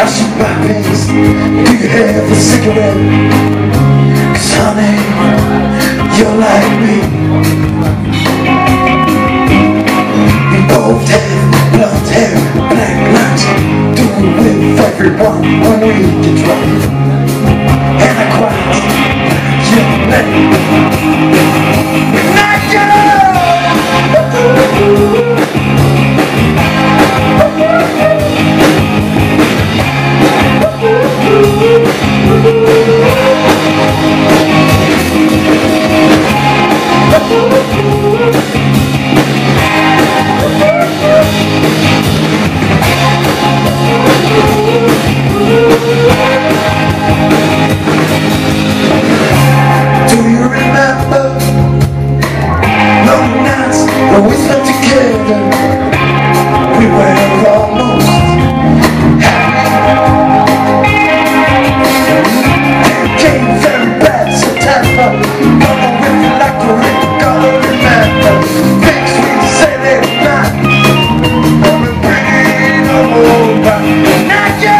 I shoot my face Do you have a cigarette? Cause honey, you're like me. We both have blonde hair, black lines. Do it with everyone when we get drunk. And I quite, you're like over. Not just